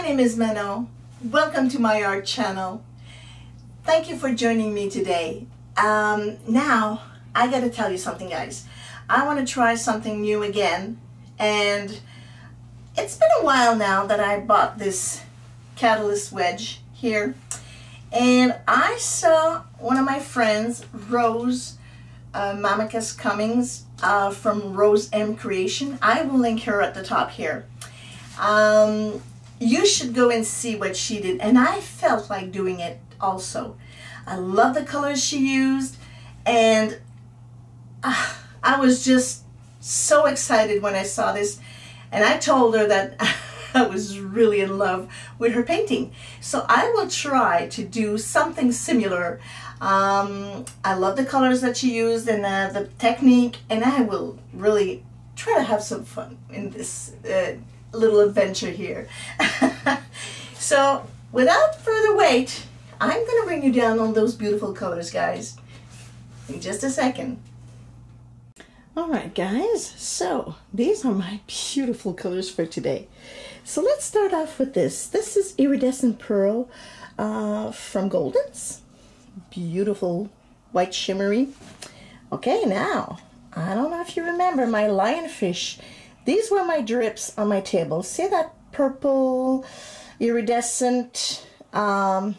My name is Manon. Welcome to my art channel. Thank you for joining me today. Um, now, I gotta tell you something guys. I want to try something new again and it's been a while now that I bought this catalyst wedge here and I saw one of my friends, Rose uh, Mamakas Cummings uh, from Rose M Creation. I will link her at the top here. Um, you should go and see what she did and I felt like doing it also. I love the colors she used and uh, I was just so excited when I saw this and I told her that I was really in love with her painting. So I will try to do something similar. Um, I love the colors that she used and uh, the technique and I will really try to have some fun in this uh, little adventure here. so without further wait, I'm to bring you down on those beautiful colors, guys, in just a second. All right, guys, so these are my beautiful colors for today. So let's start off with this. This is Iridescent Pearl uh, from Goldens. Beautiful white shimmery. Okay, now, I don't know if you remember my lionfish. These were my drips on my table. See that purple iridescent um,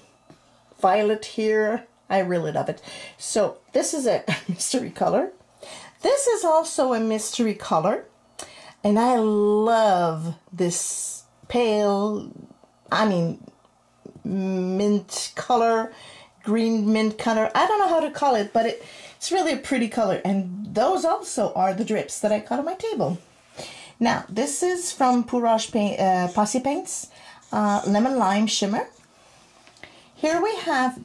violet here? I really love it. So this is a mystery color. This is also a mystery color. And I love this pale, I mean, mint color, green mint color. I don't know how to call it, but it, it's really a pretty color. And those also are the drips that I got on my table. Now, this is from Pourage Paint, uh, Posse Paints, uh, Lemon Lime Shimmer. Here we have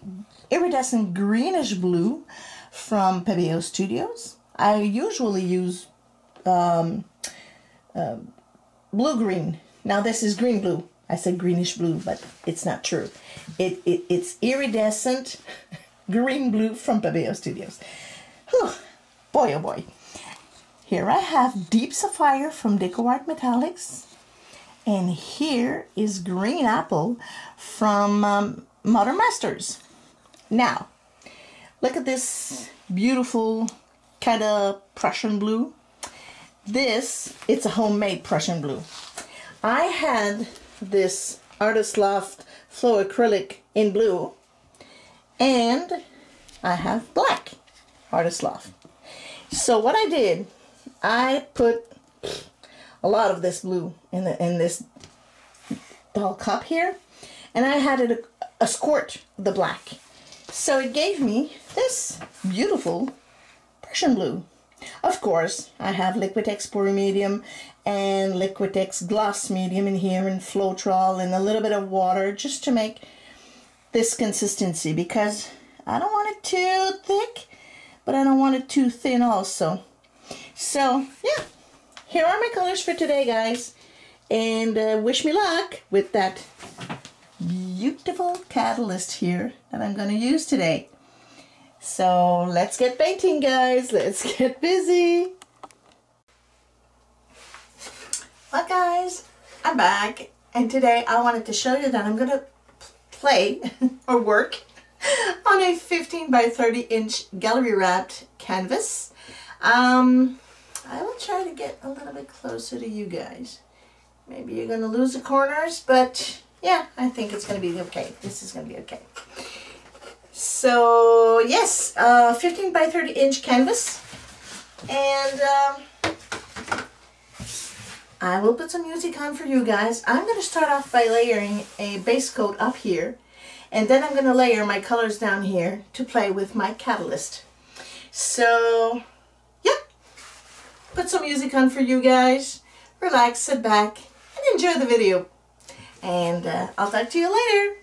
iridescent greenish blue from Pebeo Studios. I usually use um, uh, blue-green. Now this is green-blue. I said greenish blue, but it's not true. It, it It's iridescent green-blue from Pebeo Studios. Whew. Boy, oh boy. Here I have Deep Sapphire from DecoArt Metallics. And here is Green Apple from um, Modern Masters. Now, look at this beautiful kind of Prussian blue. This, it's a homemade Prussian blue. I had this Artist Loft Flow Acrylic in blue and I have black Artist Loft. So what I did, I put a lot of this blue in, the, in this ball cup here and I had it a, a squirt the black. So it gave me this beautiful Prussian blue. Of course, I have Liquitex Pure Medium and Liquitex Gloss Medium in here and Floetrol and a little bit of water just to make this consistency because I don't want it too thick, but I don't want it too thin also. So, yeah, here are my colors for today, guys. And uh, wish me luck with that beautiful catalyst here that I'm going to use today. So let's get painting, guys. Let's get busy. Well, guys, I'm back. And today I wanted to show you that I'm going to play or work on a 15 by 30 inch gallery wrapped canvas. Um, I will try to get a little bit closer to you guys. Maybe you're going to lose the corners, but yeah, I think it's going to be okay. This is going to be okay. So yes, uh, 15 by 30 inch canvas. And um, I will put some music on for you guys. I'm going to start off by layering a base coat up here. And then I'm going to layer my colors down here to play with my catalyst. So. Put some music on for you guys. Relax, sit back, and enjoy the video. And uh, I'll talk to you later.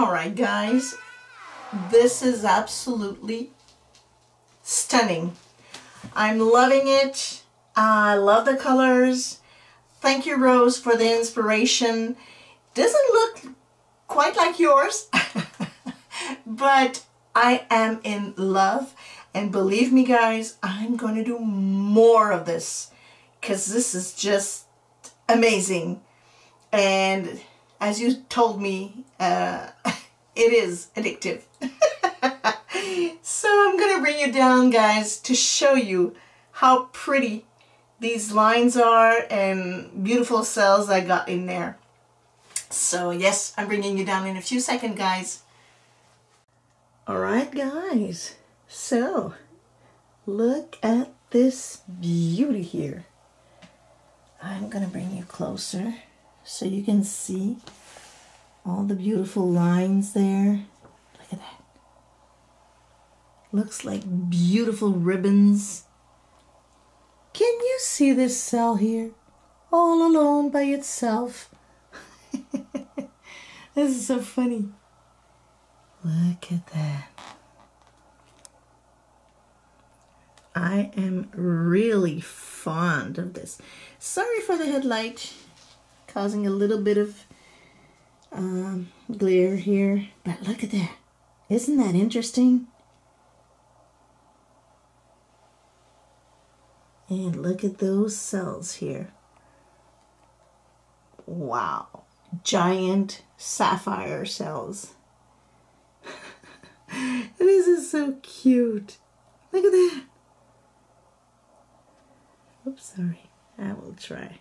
All right, guys, this is absolutely stunning. I'm loving it. I love the colors. Thank you, Rose, for the inspiration. Doesn't look quite like yours, but I am in love. And believe me, guys, I'm going to do more of this because this is just amazing. And as you told me, uh, it is addictive. so I'm going to bring you down, guys, to show you how pretty these lines are and beautiful cells I got in there. So yes, I'm bringing you down in a few seconds, guys. All right, guys. So look at this beauty here. I'm going to bring you closer so you can see all the beautiful lines there. Look at that. Looks like beautiful ribbons. Can you see this cell here? All alone by itself. this is so funny. Look at that. I am really fond of this. Sorry for the headlight causing a little bit of um, glare here, but look at that. Isn't that interesting? And look at those cells here. Wow. Giant sapphire cells. this is so cute. Look at that. Oops, sorry. I will try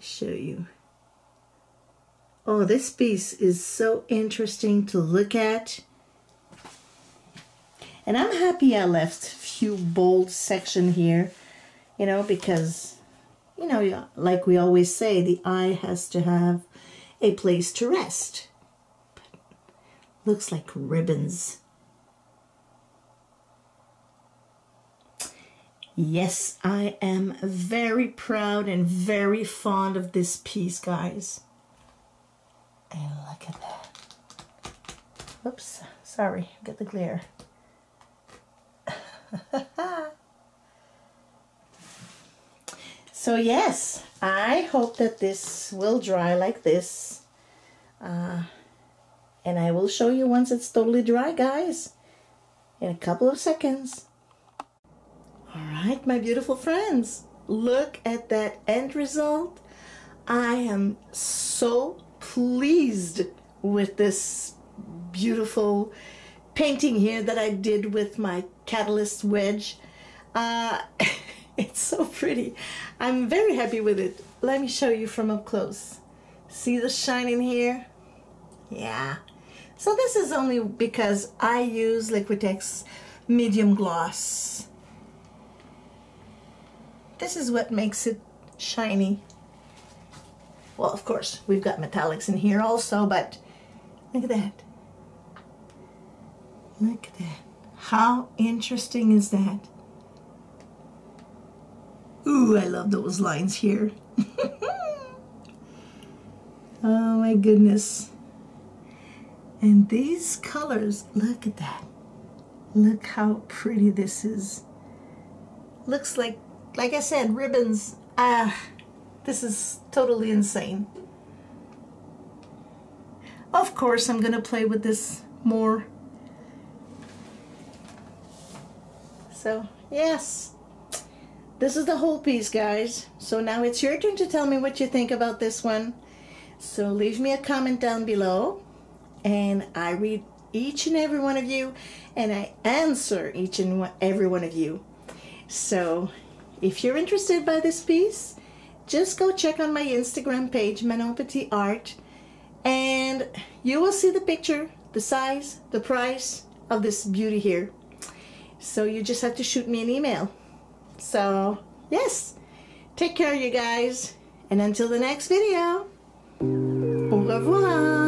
show you. Oh, this piece is so interesting to look at. And I'm happy I left a few bold section here, you know, because, you know, like we always say, the eye has to have a place to rest. But looks like ribbons. Yes, I am very proud and very fond of this piece, guys. And look at that. Oops, sorry, get the glare. so yes, I hope that this will dry like this. Uh, and I will show you once it's totally dry, guys, in a couple of seconds. All right, my beautiful friends, look at that end result. I am so pleased with this beautiful painting here that I did with my Catalyst wedge. Uh, it's so pretty. I'm very happy with it. Let me show you from up close. See the shine in here? Yeah. So this is only because I use Liquitex medium gloss this is what makes it shiny. Well, of course, we've got metallics in here also, but look at that. Look at that. How interesting is that? Ooh, I love those lines here. oh my goodness. And these colors, look at that. Look how pretty this is. Looks like like I said, ribbons. Ah, this is totally insane. Of course, I'm going to play with this more. So, yes. This is the whole piece, guys. So now it's your turn to tell me what you think about this one. So leave me a comment down below. And I read each and every one of you. And I answer each and every one of you. So if you're interested by this piece, just go check on my Instagram page, Manon Art, and you will see the picture, the size, the price of this beauty here. So you just have to shoot me an email. So, yes, take care, you guys, and until the next video, au revoir.